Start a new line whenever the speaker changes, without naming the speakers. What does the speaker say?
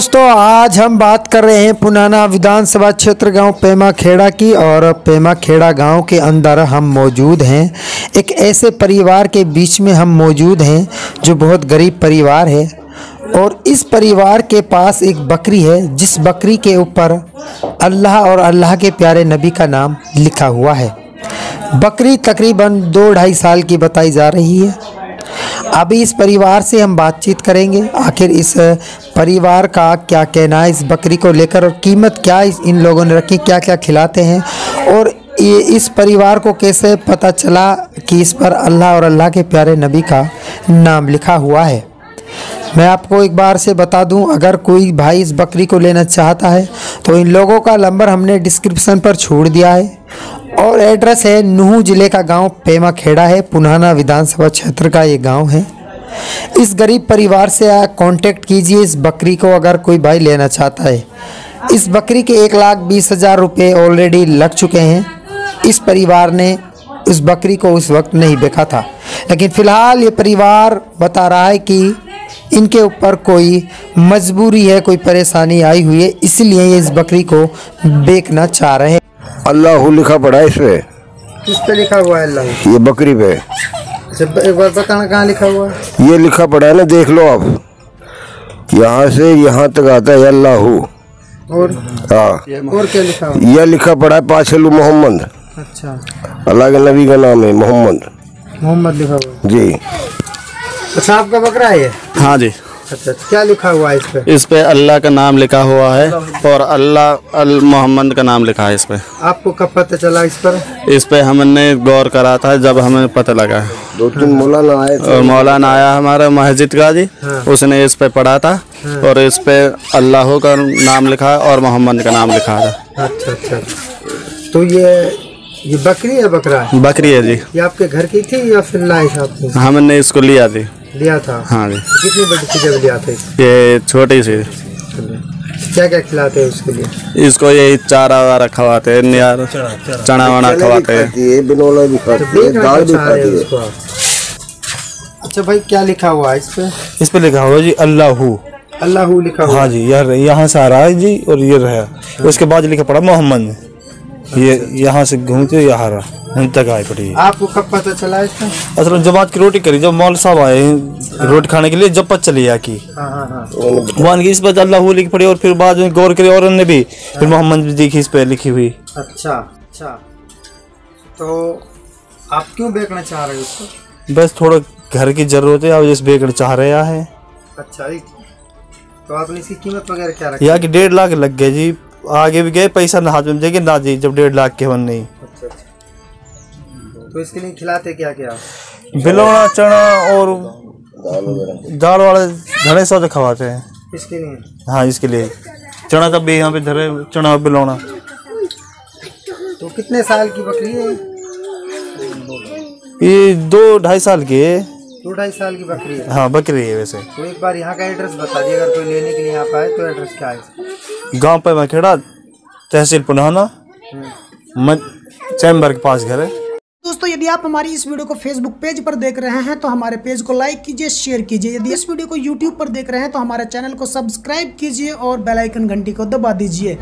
दोस्तों, आज हम बात कर रहे हैं पुनाना विधानसभा क्षेत्र गाँव पेमा खेड़ा की और पेमा खेड़ा गाँव के अंदर हम मौजूद हैं। एक ऐसे परिवार के बीच में हम मौजूद हैं, जो बहुत गरीब परिवार है और इस परिवार के पास एक बकरी है, जिस बकरी के ऊपर अल्लाह और अल्लाह के प्यारे नबी का नाम लिखा हुआ है। बकरी तकरीबन दो ढाई साल की बताई जा रही है। अभी इस परिवार से हम बातचीत करेंगे। आखिर इस परिवार का क्या कहना है? इस बकरी को लेकर और कीमत क्या इन लोगों ने रखी? क्या क्या खिलाते हैं? और ये इस परिवार को कैसे पता चला कि इस पर अल्लाह और अल्लाह के प्यारे नबी का नाम लिखा हुआ है? मैं आपको एक बार से बता दूँ, अगर कोई भाई इस बकरी को लेना चाहता है तो इन लोगों का नंबर हमने डिस्क्रिप्शन पर छोड़ दिया है। और एड्रेस है नूह ज़िले का गाँव पेमा खेड़ा है, पुनाना विधानसभा क्षेत्र का ये गाँव है। इस गरीब परिवार से कांटेक्ट कीजिए, इस बकरी को अगर कोई भाई लेना चाहता है। इस बकरी के एक लाख बीस हज़ार रुपये ऑलरेडी लग चुके हैं। इस परिवार ने इस बकरी को उस वक्त नहीं बेचा था। लेकिन फ़िलहाल ये परिवार बता रहा है कि इनके ऊपर कोई मजबूरी है, कोई परेशानी आई हुई है, इसलिए ये इस बकरी को बेचना चाह रहे हैं।
अल्लाह लिखा पड़ा है इस पे
किस पे लिखा हुआ है अल्लाह?
ये बकरी पे।
एक बार बताना कहाँ लिखा हुआ है?
ये लिखा पड़ा है ना देख लो आप। यहाँ से यहाँ तक आता है अल्लाह।
और?
हाँ।
और क्या लिखा हुआ?
यह लिखा पड़ा है पाछलू मोहम्मद।
अच्छा।
अल्लाह के नबी का नाम है मोहम्मद।
मोहम्मद लिखा हुआ
जी।
अच्छा आपका बकरा है
हाँ जी।
अच्छा क्या लिखा हुआ है इस पे?
इस पे अल्लाह का नाम लिखा हुआ है और अल्लाह अल मोहम्मद का नाम लिखा है इस पे।
आपको कब पता चला इस पर?
इस पे हमने गौर करा था जब हमें पता लगा।
दो तीन मौलाना आए
और मौलाना आया हमारा मस्जिद का जी उसने इस पे पढ़ा था और इस पे अल्लाह का नाम लिखा है और मोहम्मद का नाम लिखा था।
अच्छा अच्छा। तो ये ये बकरी है बकरा?
बकरी है जी।
ये आपके घर की थी या फिर लाए थे
हमने इसको लिया थी
लिया था?
हाँ जी।
कितनी बड़ी लिया था?
ये छोटी सी।
क्या क्या खिलाते हैं उसके लिए?
इसको ये चारा वारा खवाते हैं नियार चना वना खवाते हैं।
बिनोला भी खाती है दाल भी
क्या
खाती
है। अच्छा भाई क्या लिखा हुआ है इस पे?
इस पे लिखा हुआ जी अल्लाह।
अल्लाह लिखा हुआ
हाँ जी यार यहाँ से आ रहा है जी और ये रहा। उसके बाद लिखा पड़ा मोहम्मद। ये यहाँ से घूमते यहाँ रहा हम तक आए पड़ी।
आपको कब पता चला इसका?
असल में जमात की रोटी करी जब मौल साहब आए रोटी खाने के लिए जब पत चली की।
हाँ हाँ हाँ।
वन की इस पर अल्लाह लिखी पड़ी और फिर बाद में गौर करी और उन्होंने भी फिर मोहम्मद भी देखी इस पे लिखी हुई।
अच्छा अच्छा। तो आप क्यों बेचना चाह रहे हो उसको
बस थोड़ा घर की ज़रूरत है अब जिस बेचना चाह रहे हैं
अच्छा तो आपने इसकी कीमत वगैरह क्या रखी?
यहाँ की डेढ़ लाख लग गए जी आगे भी गए पैसा ना हाथ में देंगे ना जी जब डेढ़ लाख के वन नहीं।
अच्छा अच्छा। तो इसके लिए खिलाते क्या क्या?
बिलौना चना और दाल वाले घने सौदे खवाते हैं।
इसके लिए?
हाँ इसके लिए। चना का भी यहाँ पे धरे चना बिलौना।
तो कितने साल की बकरी है?
ये दो ढाई साल की है।
दो ढाई साल की बकरी है।
हाँ बकरी है वैसे।
तो एक बार यहाँ का एड्रेस बता दिए अगर कोई लेने के लिए यहाँ पाए तो एड्रेस क्या है?
गाँव पे खेड़ा, तहसील मत- चैम्बर के पास घर है।
दोस्तों, यदि आप हमारी इस वीडियो को फेसबुक पेज पर देख रहे हैं तो हमारे पेज को लाइक कीजिए शेयर कीजिए। यदि इस वीडियो को यूट्यूब पर देख रहे हैं तो हमारे चैनल को सब्सक्राइब कीजिए और बेलाइकन घंटी को दबा दीजिए।